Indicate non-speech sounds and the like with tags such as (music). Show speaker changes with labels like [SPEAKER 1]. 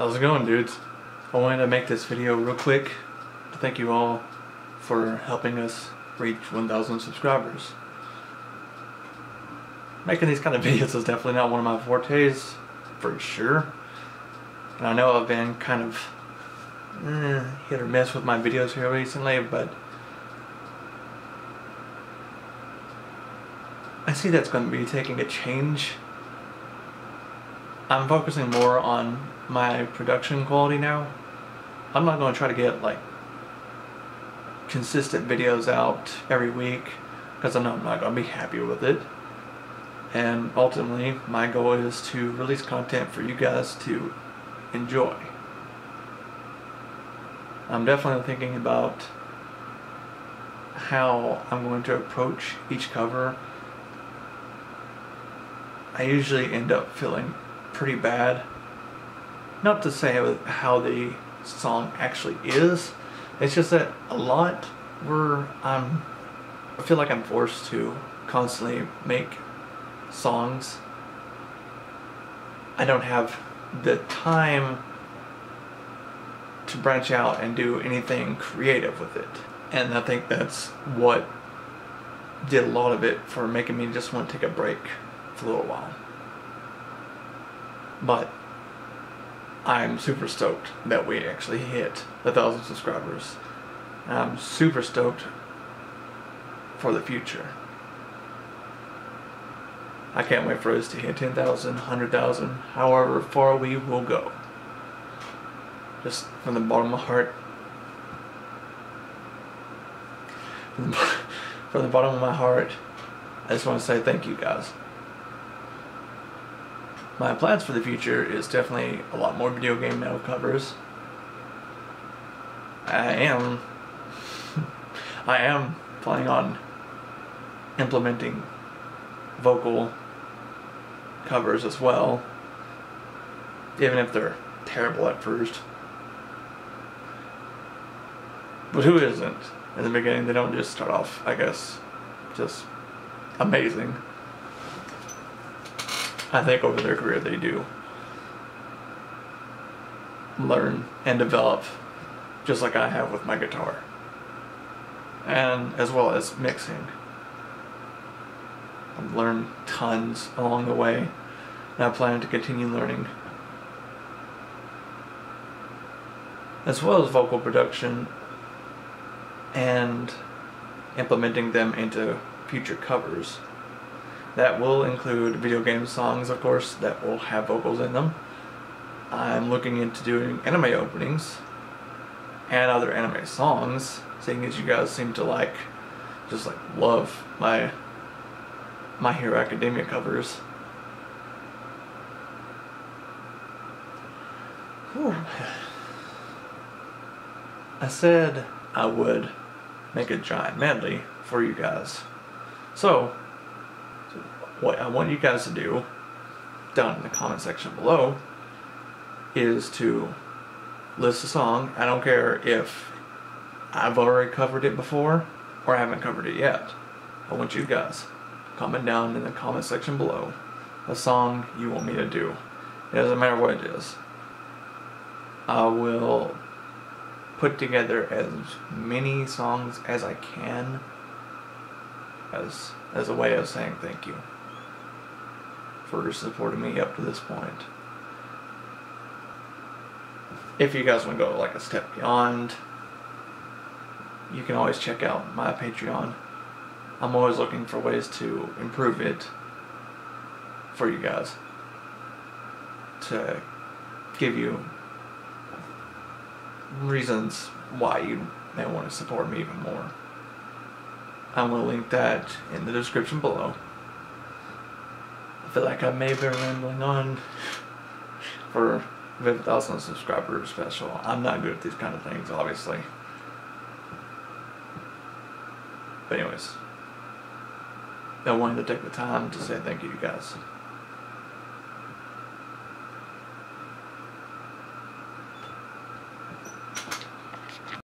[SPEAKER 1] How's it going, dudes? I wanted to make this video real quick to thank you all for helping us reach 1,000 subscribers. Making these kind of (laughs) videos is definitely not one of my fortes, for sure. And I know I've been kind of eh, hit or miss with my videos here recently, but I see that's going to be taking a change. I'm focusing more on my production quality now. I'm not going to try to get like consistent videos out every week because I know I'm not going to be happy with it. And ultimately, my goal is to release content for you guys to enjoy. I'm definitely thinking about how I'm going to approach each cover. I usually end up feeling pretty bad not to say how the song actually is. It's just that a lot where I'm, um, I feel like I'm forced to constantly make songs. I don't have the time to branch out and do anything creative with it. And I think that's what did a lot of it for making me just want to take a break for a little while. But I'm super stoked that we actually hit a thousand subscribers. I'm super stoked for the future. I can't wait for us to hit 10,000, 100,000, however far we will go. Just from the bottom of my heart. From the (laughs) bottom of my heart, I just want to say thank you guys my plans for the future is definitely a lot more video game metal covers. I am (laughs) I am planning on implementing vocal covers as well. Even if they're terrible at first. But who isn't? In the beginning they don't just start off, I guess, just amazing. I think over their career they do learn and develop just like I have with my guitar and as well as mixing. I've learned tons along the way and I plan to continue learning as well as vocal production and implementing them into future covers that will include video game songs, of course, that will have vocals in them. I'm looking into doing anime openings and other anime songs, seeing as you guys seem to like, just like love my My Hero Academia covers. Whew. I said I would make a giant medley for you guys. So, what I want you guys to do down in the comment section below is to list a song. I don't care if I've already covered it before or I haven't covered it yet. I want you guys comment down in the comment section below a song you want me to do. It doesn't matter what it is. I will put together as many songs as I can as as a way of saying thank you for supporting me up to this point. If you guys want to go like a step beyond, you can always check out my Patreon. I'm always looking for ways to improve it for you guys. To give you reasons why you may want to support me even more. I'm going to link that in the description below. I feel like I may be rambling on for 50,000 subscriber special. I'm not good at these kind of things, obviously. But anyways, I wanted to take the time to say thank you, you guys.